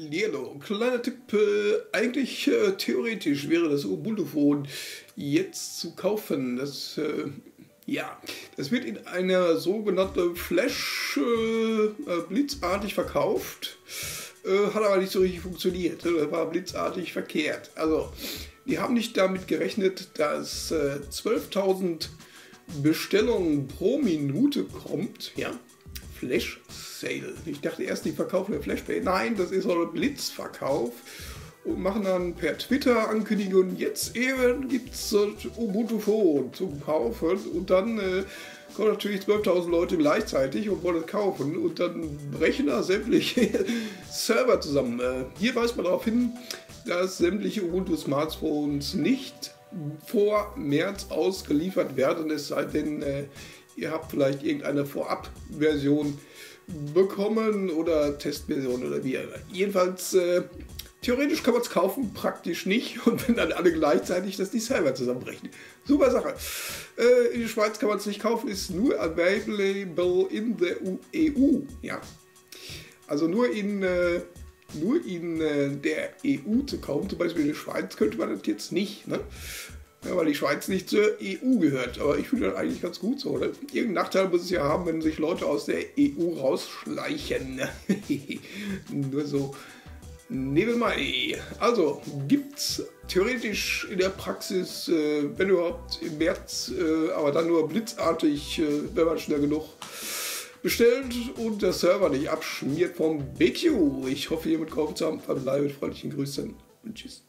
Hallo, kleiner Tipp. Äh, eigentlich äh, theoretisch wäre das Ubuntu-Phone jetzt zu kaufen. Das, äh, ja, das wird in einer sogenannten Flash äh, äh, blitzartig verkauft. Hat aber nicht so richtig funktioniert. Das war blitzartig verkehrt. Also, die haben nicht damit gerechnet, dass 12.000 Bestellungen pro Minute kommt. Ja, Flash Sale. Ich dachte erst, die verkaufen eine Flashpay. Nein, das ist ein Blitzverkauf und machen dann per Twitter Ankündigungen, jetzt eben gibt es Ubuntu Phone zum Kaufen und dann äh, kommen natürlich 12.000 Leute gleichzeitig und wollen es kaufen und dann brechen da sämtliche Server zusammen. Äh, hier weist man darauf hin, dass sämtliche Ubuntu Smartphones nicht vor März ausgeliefert werden, es sei denn, äh, ihr habt vielleicht irgendeine Vorabversion bekommen oder Testversion oder wie. Jedenfalls, äh, theoretisch kann man es kaufen, praktisch nicht. Und wenn dann alle gleichzeitig, dass die Server zusammenbrechen. Super Sache. Äh, in der Schweiz kann man es nicht kaufen, ist nur available in der EU. Ja. Also nur in, äh, nur in äh, der EU zu kaufen. Zum Beispiel in der Schweiz könnte man das jetzt nicht. Ne? Ja, weil die Schweiz nicht zur EU gehört. Aber ich finde das eigentlich ganz gut so. Oder? Irgendeinen Nachteil muss es ja haben, wenn sich Leute aus der EU rausschleichen. Nur so. Nebenbei. Also, gibt es theoretisch in der Praxis, äh, wenn überhaupt im März, äh, aber dann nur blitzartig, äh, wenn man schnell genug bestellt und der Server nicht abschmiert vom BQ. Ich hoffe, ihr mitgeholfen zu haben. Verbleibe mit freundlichen Grüßen und tschüss.